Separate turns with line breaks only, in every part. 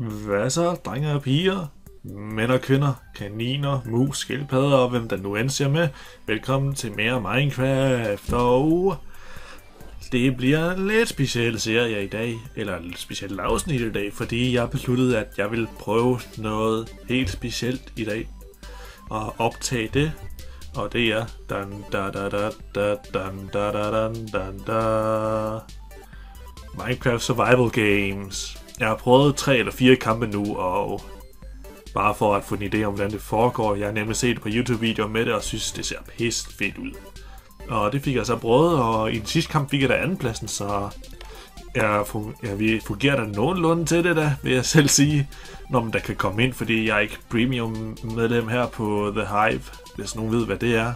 Hvad så, drenge og piger? Mænd og kvinder, kaniner, mus, skildpadder og hvem der nu end ser med. Velkommen til mere Minecraft, og det bliver en lidt speciel serie i dag, eller et specielt afsnit i dag, fordi jeg besluttede, at jeg vil prøve noget helt specielt i dag, og optage det, og det er dan da da da da dan da da dan dan da Minecraft Survival Games. Jeg har prøvet tre eller fire kampe nu, og bare for at få en idé om, hvordan det foregår. Jeg har nemlig set på YouTube-videoer med det, og synes, det ser pisse fedt ud. Og det fik jeg så prøvet, og i den sidste kamp fik jeg da andenpladsen, så jeg, jeg, vi fungerer da nogenlunde til det da, vil jeg selv sige, når man der kan komme ind, fordi jeg er ikke premium medlem her på The Hive, hvis nogen ved, hvad det er.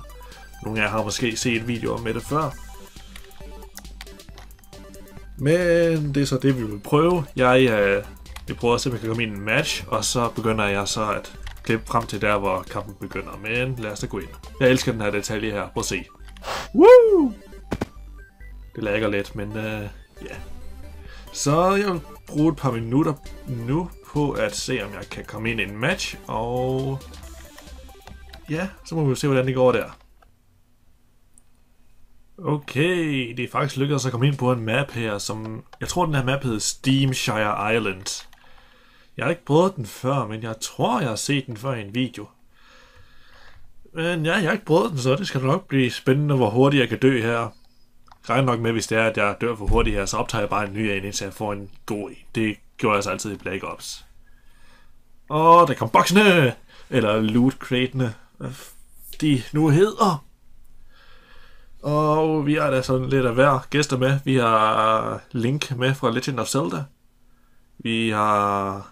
Nogle af jer har måske set videoer med det før. Men det er så det, vi vil prøve. Jeg øh, jeg prøver at se, om jeg kan komme ind i en match, og så begynder jeg så at klippe frem til der, hvor kampen begynder. Men lad os da gå ind. Jeg elsker den her detalje her. Prøv at se. Woo! Det lagger lidt, men øh, ja. Yeah. Så jeg vil bruge et par minutter nu på at se, om jeg kan komme ind i en match, og ja, så må vi se, hvordan det går der. Okay, det er faktisk lykkedes at komme ind på en map her, som... Jeg tror, den her map hedder Steamshire Island. Jeg har ikke prøvet den før, men jeg tror, jeg har set den før i en video. Men ja, jeg har ikke prøvet den, så det skal nok blive spændende, hvor hurtigt jeg kan dø her. Regn nok med, hvis det er, at jeg dør for hurtigt her, så optager jeg bare en ny en, indtil jeg får en god en. Det gjorde jeg så altid i Black Ops. Og der kom boksene! Eller loot cratene. De nu hedder. Og vi har da sådan lidt af hver gæster med. Vi har Link med fra Legend of Zelda. Vi har...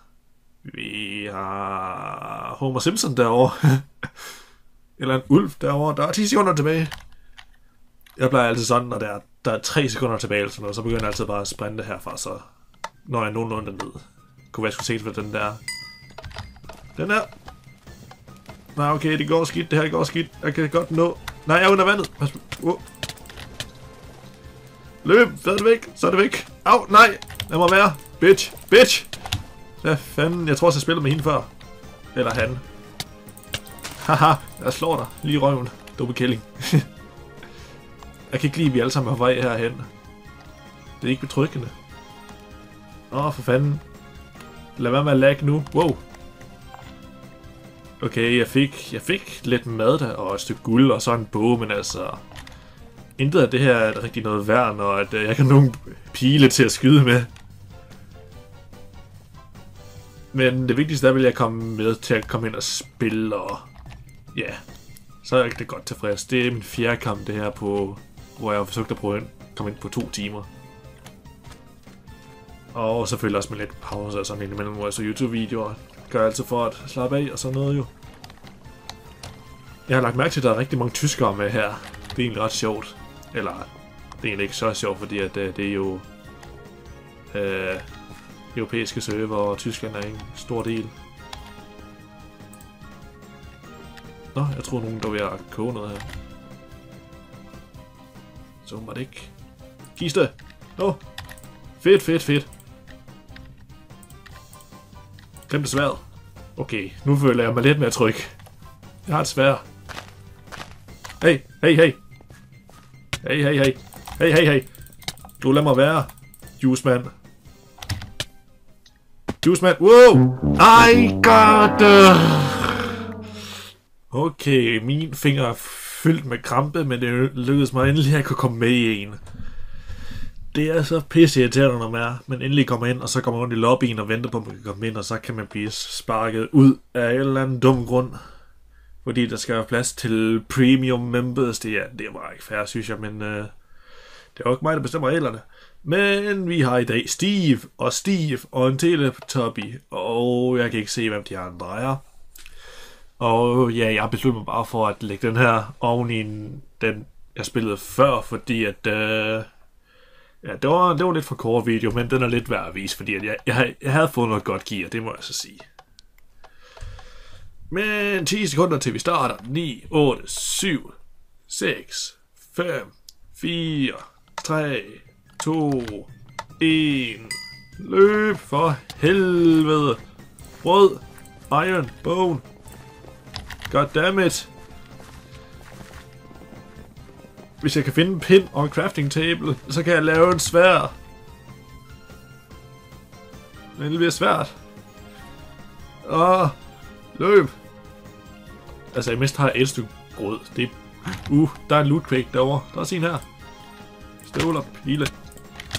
Vi har Homer Simpson derovre. Eller en ulv derovre. Der er 10 sekunder tilbage. Jeg plejer altid sådan, når der er, der er 3 sekunder tilbage, eller sådan noget, så begynder jeg altid bare at sprinte herfra, så når jeg nogenlunde ned. Kunne være, skulle se hvad den der. Den der. Nej, okay, det går skidt. Det her går skidt. Jeg kan godt nå. Nej, jeg er under vandet. Pas uh. Løb, så er det væk. Så er det væk. Au, nej. Lad mig være. Bitch, bitch. Hvad fanden? Jeg tror også, jeg spillede med hende før. Eller han. Haha, jeg slår dig lige i røven. Dumme killing. jeg kan ikke lide, at vi alle sammen er på vej herhen. Det er ikke betryggende. Åh, oh, for fanden. Lad være med at lag nu. Wow. Okay, jeg fik, jeg fik lidt mad der, og et stykke guld, og så en bog, men altså... Intet af det her er rigtig noget værd, når at, øh, jeg kan nogle pile til at skyde med. Men det vigtigste er, at jeg komme med til at komme ind og spille, og ja, så er jeg det godt tilfreds. Det er min fjerde kamp, det her på, hvor jeg har forsøgt at prøve ind, komme ind på to timer. Og selvfølgelig også med lidt pause og sådan indimellem, hvor jeg så YouTube-videoer. Gør jeg altid for at slappe af og sådan noget jo. Jeg har lagt mærke til, at der er rigtig mange tyskere med her. Det er egentlig ret sjovt. Eller, det er egentlig ikke så sjovt, fordi at, uh, det er jo øh, europæiske server, og Tyskland er en stor del. Nå, jeg tror nogen, der vil at koge noget her. Så var det ikke. Kiste! Nå! Fedt, fedt, fedt. Glem det sværet. Okay, nu føler jeg mig lidt mere tryg. Jeg har et svær. Hey, hey, hey. Hey, hey, hey. Hey, hey, hey. Du lad mig være, Juiceman. Juiceman, wow! I got it! Okay, min finger er fyldt med krampe, men det lykkedes mig endelig at kunne komme med i en. Det er så pisse irriterende, når man er, men endelig kommer ind, og så kommer man rundt i lobbyen og venter på, at man kan komme ind, og så kan man blive sparket ud af en eller anden dum grund. Fordi der skal være plads til premium members. Det er, det var ikke fair, synes jeg, men øh, det er jo ikke mig, der bestemmer reglerne. Men vi har i dag Steve og Steve og en Teletubby, og jeg kan ikke se, hvem de andre er. Og ja, jeg besluttede mig bare for at lægge den her oven i den, jeg spillede før, fordi at... Øh, ja, det var, det var lidt for kort video, men den er lidt værd at vise, fordi jeg, jeg, jeg havde fået noget godt gear, det må jeg så sige. Men 10 sekunder til vi starter. 9, 8, 7, 6, 5, 4, 3, 2, 1. Løb for helvede. Rød, Iron. Bone. Goddammit. Hvis jeg kan finde en pind og en crafting table, så kan jeg lave en svær. Men det bliver svært. Åh, løb. Altså, jeg mest har et stykke brød. Det er... Uh, der er en loot crate derovre. Der er også en her. Støvler, pile.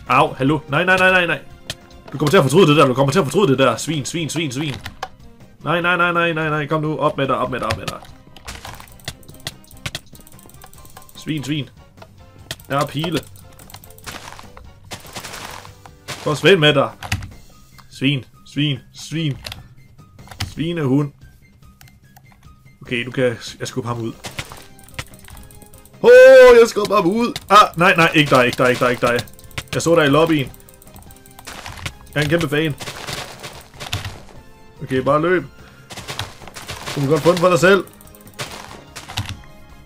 Au, hallo. Nej, nej, nej, nej, nej. Du kommer til at fortryde det der. Du kommer til at fortryde det der. Svin, svin, svin, svin. Nej, nej, nej, nej, nej, nej. Kom nu. Op med dig, op med dig, op med dig. Svin, svin. Jeg har pile. Forsvind med dig. Svin, svin, svin. Svinehund. Okay, du kan... Jeg skubbe ham ud. Åh, oh, jeg skubber ham ud. Ah, nej, nej, ikke dig, ikke dig, ikke dig, ikke dig. Jeg så dig i lobbyen. Jeg er en kæmpe fan. Okay, bare løb. Du kan godt få den for dig selv.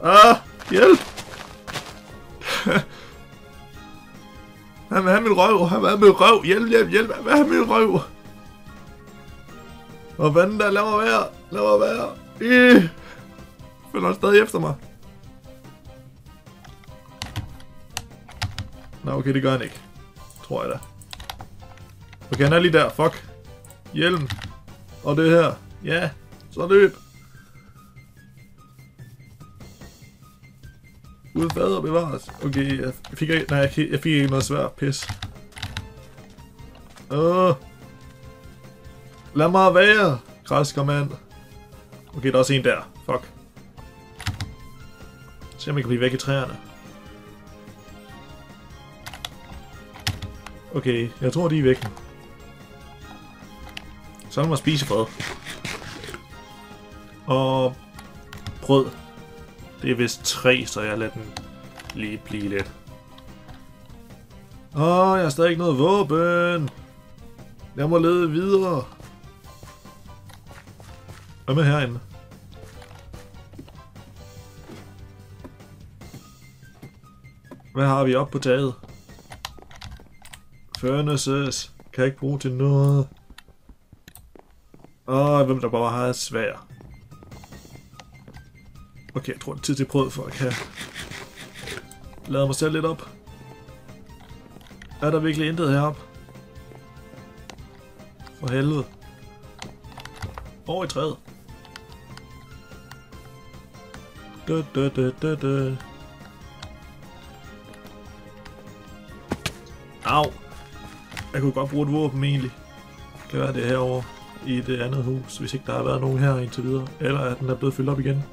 Ah, hjælp. Han vil have min røv. Han vil have min røv. Hjælp, hjælp, hjælp. Han vil have min røv. Hvor fanden der? Lad mig være. Lad mig være. Øh. Følger han stadig efter mig? Nå, okay, det gør han ikke. Tror jeg da. Okay, han er lige der. Fuck. Hjelm. Og det her. Ja, så løb. Gud fader bevares. Okay, jeg fik ikke, nej, jeg fik, jeg fik ikke noget svært pis. Åh. Lad mig være, græsker mand. Okay, der er også en der. Fuck. Se om jeg kan blive væk i træerne. Okay, jeg tror de er væk nu. Så lad mig spise brød. Og brød. Det er vist tre, så jeg lader den lige blive lidt. Åh, jeg har stadig ikke noget våben. Jeg må lede videre. Hvad med herinde? Hvad har vi oppe på taget? Furnaces. Kan jeg ikke bruge til noget. Åh, hvem der bare har et svær. Okay, jeg tror, det er tid til brød, for at kan lade mig selv lidt op. Er der virkelig intet heroppe? For helvede. Over i træet. Da, da, da, da, da. Au. Jeg kunne godt bruge et våben egentlig. Det kan være det herovre i det andet hus, hvis ikke der har været nogen her indtil videre. Eller at den er blevet fyldt op igen.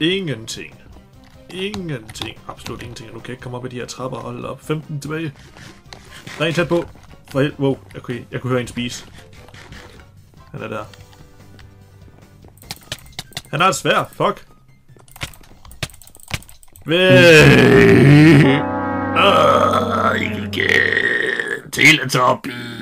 Ingenting. Ingenting. Absolut ingenting. Nu kan jeg ikke komme op ad de her trapper og holde op. 15 tilbage. Der er en tæt på. For hel... Wow, okay. Jeg kunne høre en spise. Han er der. Han har et svær. Fuck. Væk.
Øh, ikke igen. Teletubby.